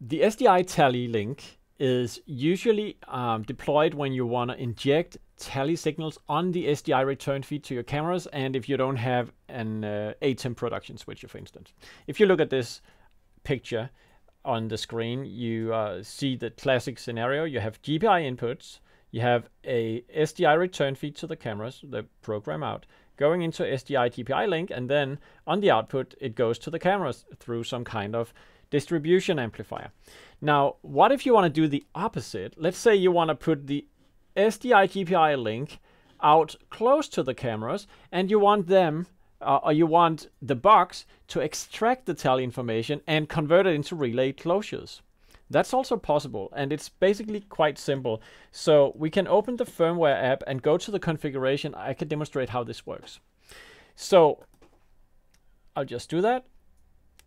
the SDI tally link is usually um, deployed when you want to inject tally signals on the SDI return feed to your cameras and if you don't have an uh, ATEM production switcher, for instance. If you look at this picture on the screen, you uh, see the classic scenario. You have GPI inputs, you have a SDI return feed to the cameras, the program out, going into SDI GPI link, and then on the output, it goes to the cameras through some kind of distribution amplifier. Now, what if you want to do the opposite? Let's say you want to put the SDI GPI link out close to the cameras and you want them uh, or you want the box to extract the tally information and convert it into relay closures. That's also possible and it's basically quite simple. So we can open the firmware app and go to the configuration. I can demonstrate how this works. So I'll just do that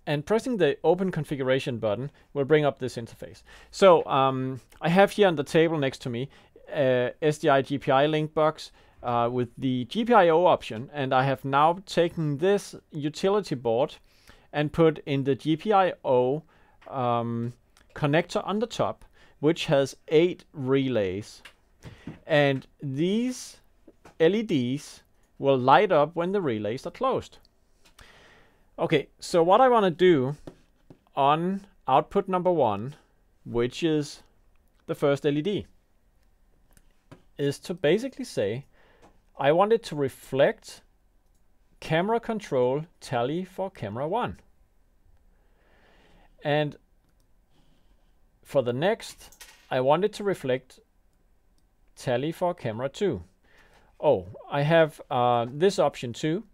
and pressing the open configuration button will bring up this interface. So um, I have here on the table next to me uh, SDI GPI link box uh, with the GPIO option and I have now taken this utility board and put in the GPIO um, connector on the top which has eight relays and these LEDs will light up when the relays are closed. Okay, so what I want to do on output number one, which is the first LED, is to basically say, I want it to reflect camera control tally for camera one. And for the next, I want it to reflect tally for camera two. Oh, I have uh, this option too.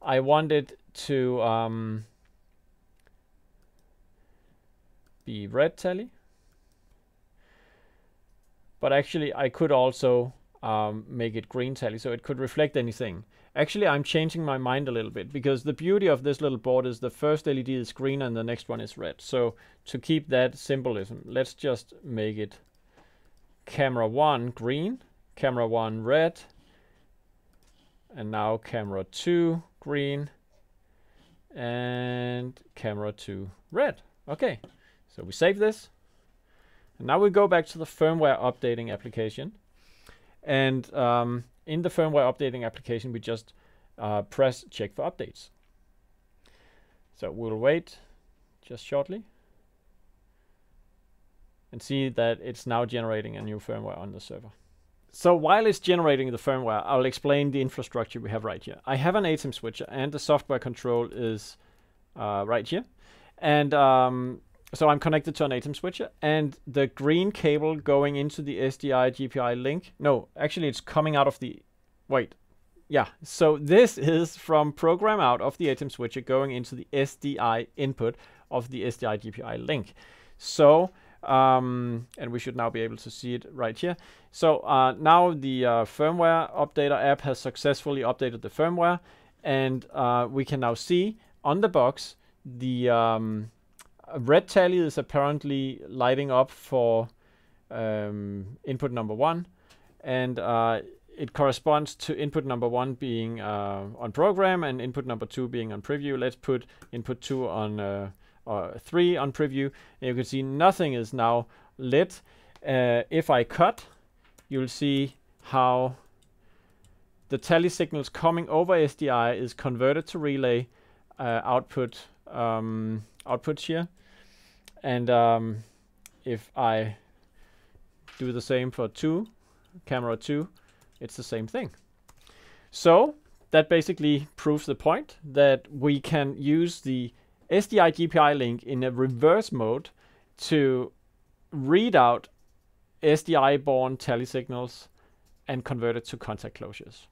I wanted to um, be red tally. But actually, I could also um, make it green tally, so it could reflect anything. Actually, I'm changing my mind a little bit because the beauty of this little board is the first LED is green and the next one is red. So to keep that symbolism, let's just make it camera 1 green, camera 1 red, and now camera 2 green, and camera two red. Okay, so we save this. And now we go back to the firmware updating application. And um, in the firmware updating application, we just uh, press check for updates. So we'll wait just shortly and see that it's now generating a new firmware on the server. So while it's generating the firmware, I'll explain the infrastructure we have right here. I have an ATEM switcher and the software control is uh, right here. And um, so I'm connected to an ATEM switcher and the green cable going into the SDI GPI link. No, actually it's coming out of the, wait, yeah. So this is from program out of the ATEM switcher going into the SDI input of the SDI GPI link. So um, and we should now be able to see it right here. So uh, now the uh, firmware updater app has successfully updated the firmware and uh, we can now see on the box the um, red tally is apparently lighting up for um, input number one and uh, it corresponds to input number one being uh, on program and input number two being on preview. Let's put input two on uh, or 3 on preview. And you can see nothing is now lit. Uh, if I cut, you'll see how the tally signals coming over SDI is converted to relay uh, output um, outputs here. And um, if I do the same for 2, camera 2, it's the same thing. So that basically proves the point that we can use the SDI GPI link in a reverse mode to read out SDI born tally signals and convert it to contact closures.